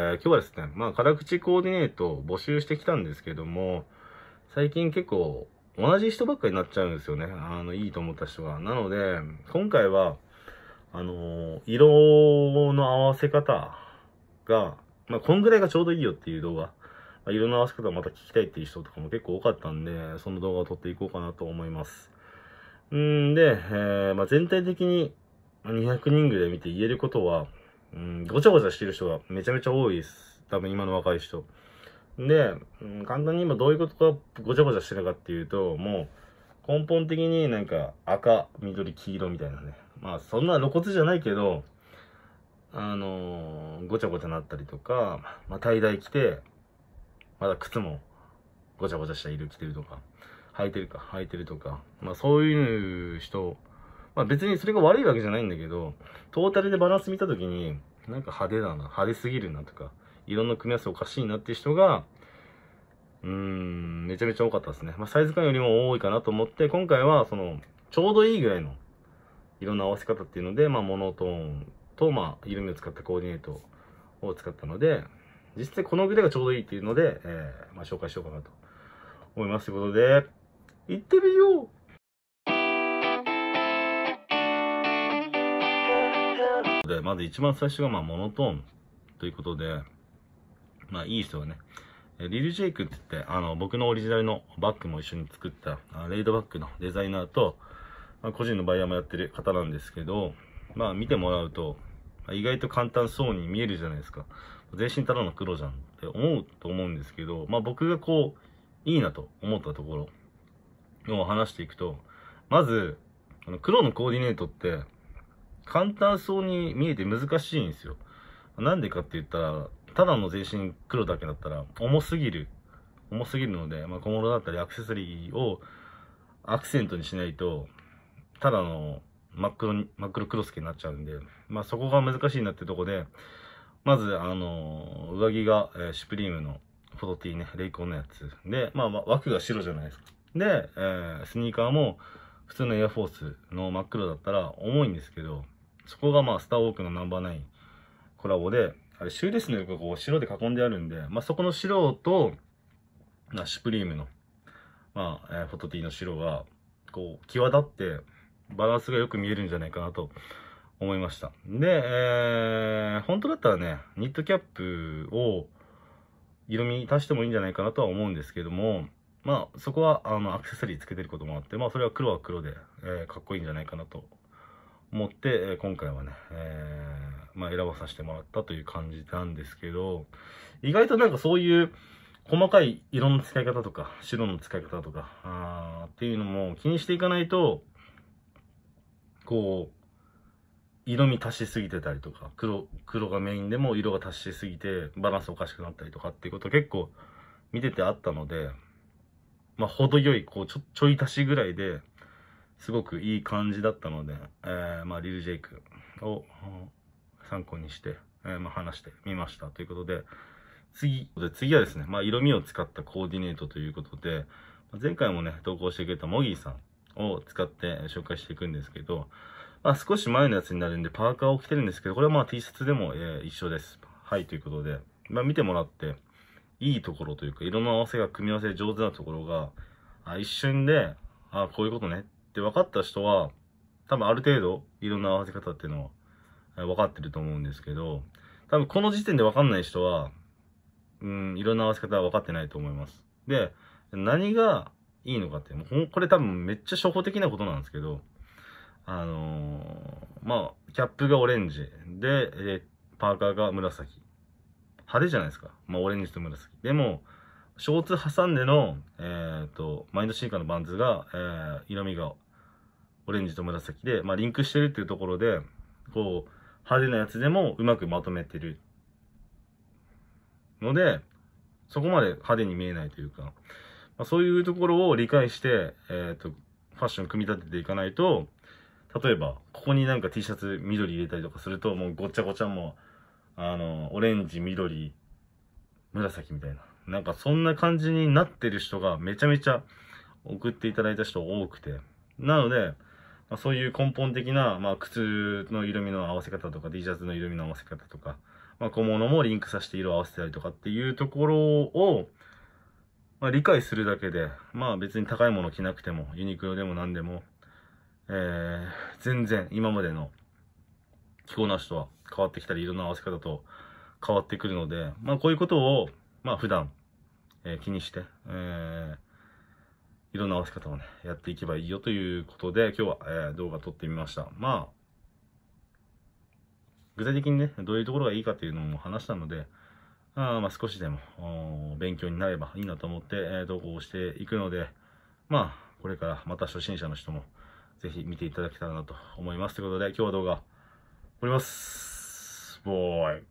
えー、今日はですね、まあ、辛口コーディネートを募集してきたんですけども、最近結構同じ人ばっかりになっちゃうんですよね。あの、いいと思った人が。なので、今回は、あの、色の合わせ方が、まあ、こんぐらいがちょうどいいよっていう動画、色の合わせ方をまた聞きたいっていう人とかも結構多かったんで、その動画を撮っていこうかなと思います。んで、えー、まあ、全体的に200人ぐらい見て言えることは、うん、ごちゃごちゃしてる人がめちゃめちゃ多いです。多分今の若い人。で、うん、簡単に今どういうことがごちゃごちゃしてるかっていうと、もう根本的になんか赤、緑、黄色みたいなね。まあそんな露骨じゃないけど、あのー、ごちゃごちゃなったりとか、まあ tie dye 着て、まだ靴もごちゃごちゃした色着てるとか、履いてるか、履いてるとか、まあそういう人、まあ別にそれが悪いわけじゃないんだけど、トータルでバランス見たときに、なんか派手だな、派手すぎるなとか、色の組み合わせおかしいなっていう人が、うーん、めちゃめちゃ多かったですね。まあサイズ感よりも多いかなと思って、今回はその、ちょうどいいぐらいの色の合わせ方っていうので、まあモノトーンと、まあ色味を使ったコーディネートを使ったので、実際このぐらいがちょうどいいっていうので、えー、まあ紹介しようかなと思います。ということで、行ってみようで、まず一番最初がまあモノトーンということで、まあいい人はね、リル・ジェイクって言って、あの、僕のオリジナルのバッグも一緒に作った、レイドバッグのデザイナーと、まあ、個人のバイヤーもやってる方なんですけど、まあ見てもらうと、意外と簡単そうに見えるじゃないですか。全身ただの黒じゃんって思うと思うんですけど、まあ僕がこう、いいなと思ったところを話していくと、まず、あの黒のコーディネートって、簡単そうに見えて難しいんですよ。なんでかって言ったら、ただの全身黒だけだったら重すぎる。重すぎるので、まあ、小物だったりアクセサリーをアクセントにしないと、ただの真っ黒に、真っ黒クロスケになっちゃうんで、まあそこが難しいなってとこで、まず、あの、上着が、えー、シュプリームのフォトティーね、レイコンのやつ。で、まあ、枠が白じゃないですか。で、えー、スニーカーも普通のエアフォースの真っ黒だったら重いんですけど、そこがまあ、スターウォークのナンバーナインコラボで、あれ、シューレスの横がこう白で囲んであるんで、まあ、そこの白と、まあ、シュプリームの、まあ、えー、フォトティーの白が、こう、際立って、バランスがよく見えるんじゃないかなと思いました。で、えー、本当だったらね、ニットキャップを色味足してもいいんじゃないかなとは思うんですけども、まあ、そこは、あの、アクセサリーつけてることもあって、まあ、それは黒は黒で、えー、かっこいいんじゃないかなと思って、え今回はね、えー、まあ、選ばさせてもらったという感じなんですけど、意外となんかそういう細かい色の使い方とか、白の使い方とか、あっていうのも気にしていかないと、こう、色味足しすぎてたりとか、黒、黒がメインでも色が足しすぎてバランスおかしくなったりとかっていうこと結構見ててあったので、まあ、程よい、こう、ちょ、ちょい足しぐらいで、すごくいい感じだったので、えー、まあ、リル・ジェイクを参考にして、えー、まあ、話してみましたということで、次、で次はですね、まあ、色味を使ったコーディネートということで、前回もね、投稿してくれたモギーさんを使って紹介していくんですけど、まあ、少し前のやつになるんで、パーカーを着てるんですけど、これはまあ T シャツでも、えー、一緒です。はい、ということで、まあ、見てもらって、いいところというか、色の合わせが組み合わせ上手なところが、あ一瞬で、あこういうことねって分かった人は、多分ある程度、色の合わせ方っていうのは、分かってると思うんですけど、多分この時点で分かんない人は、うん、色の合わせ方は分かってないと思います。で、何がいいのかって、もうこれ多分めっちゃ初歩的なことなんですけど、あのー、まあ、キャップがオレンジで、えパーカーが紫。派手じゃないですか。まあ、オレンジと紫。でも、ショーツ挟んでの、えっ、ー、と、マインドシーカーのバンズが、えー、色味がオレンジと紫で、まあ、リンクしてるっていうところで、こう、派手なやつでもうまくまとめてる。ので、そこまで派手に見えないというか、まあ、そういうところを理解して、えっ、ー、と、ファッション組み立てていかないと、例えば、ここになんか T シャツ緑入れたりとかすると、もうごちゃごちゃもう、あの、オレンジ、緑、紫みたいな。なんかそんな感じになってる人がめちゃめちゃ送っていただいた人多くて。なので、まあ、そういう根本的な、まあ、靴の色味の合わせ方とか、T シャツの色味の合わせ方とか、まあ、小物もリンクさせて色を合わせたりとかっていうところを、まあ、理解するだけで、まあ別に高いもの着なくても、ユニクロでも何でも、えー、全然今までの着こなしとは変わってきたり、色の合わせ方と変わってくるので、まあこういうことを、まあ普段、えー、気にして、えー、色の合わせ方をね、やっていけばいいよということで、今日は、えー、動画撮ってみました。まあ、具体的にね、どういうところがいいかっていうのも話したので、あまあ少しでも勉強になればいいなと思って、えー、投稿していくので、まあ、これからまた初心者の人もぜひ見ていただけたらなと思います。ということで、今日は動画、撮ります。ボーイ。